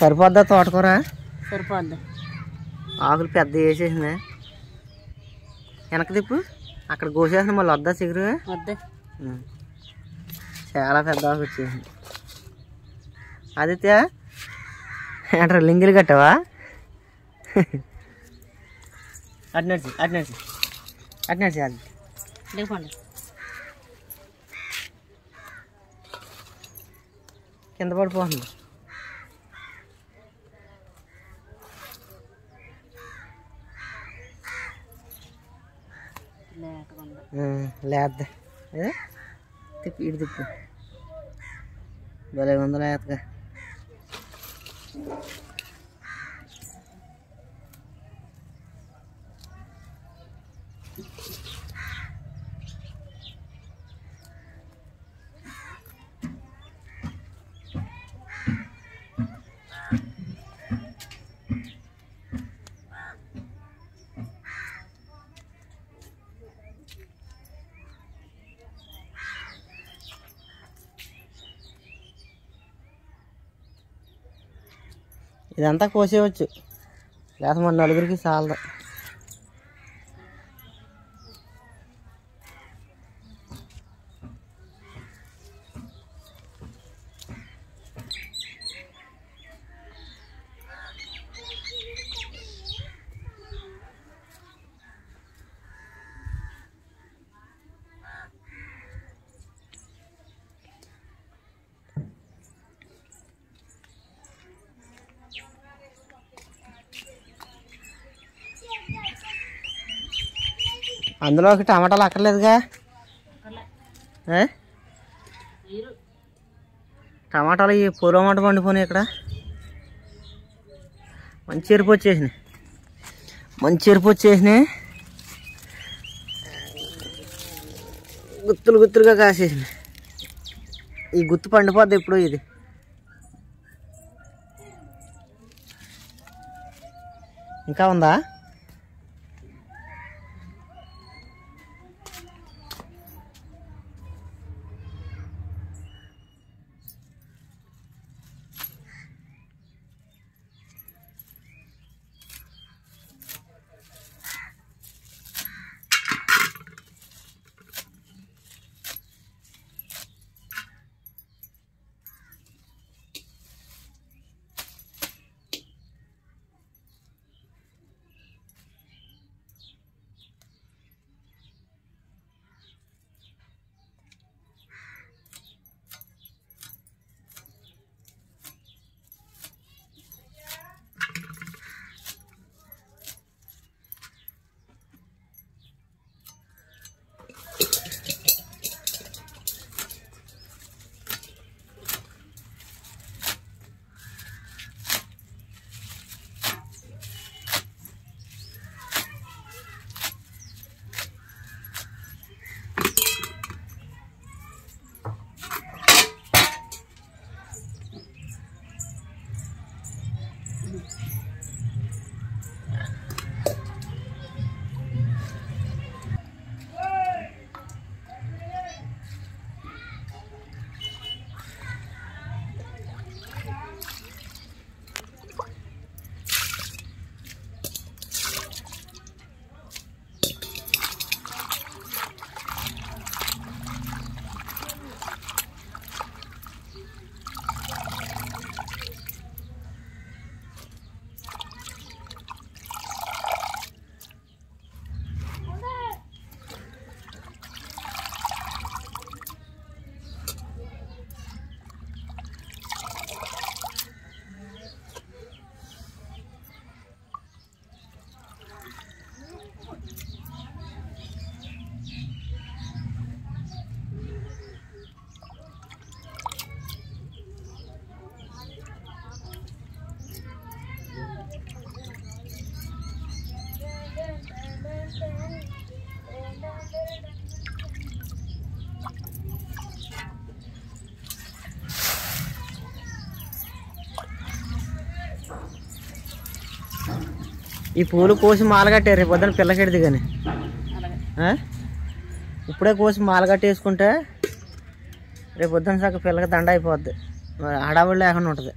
సరిపోద్దా తోటకూర? సరిపోద్ది. ఆకులు పెద్ద వేసేసింది. వెనక తిప్పు. అక్కడ కోసేసిన మళ్ళీ వద్దా చిగురు? వద్దే. చాలా పెద్ద ఆకు వచ్చేసింది. ఆదిత్య ఏంట్రా లింగిలు కట్టావా? అటు నడిచి అటు నడిచి. అటు నడిచి ఆదిత్య. లేకపోండి కింద పడిపోతుంది. లేద్దా? తిప్పి ఇటు తిప్పు. భలే ఉందా లేతగా ఇదంతా కోసేయచ్చు లేకపోతే మన నలుగురికి చాలదు అందులోకి టమాటాలు అక్కర్లేదుగా? టమాటాలు ఈ పూల మాట పండిపోయినాయి ఇక్కడ. మంచి ఎరుపు వచ్చేసినాయి. మంచి ఎరుపు వచ్చేసినాయి. గుత్తులు గుత్తులుగా కాసేసినాయి. ఈ గుత్తు పండిపోద్ది ఎప్పుడు ఇది. ఇంకా ఉందా? ఈ పూలు కోసి మాల కట్టారు రేపు పొద్దున పిల్లకెడిది కానీ ఇప్పుడే కోసి మాల కట్టేసుకుంటే రేపు పొద్దున సగ పిల్లకి దండ అయిపోద్ది. మరి హడావుడి లేకుండా ఉంటుంది.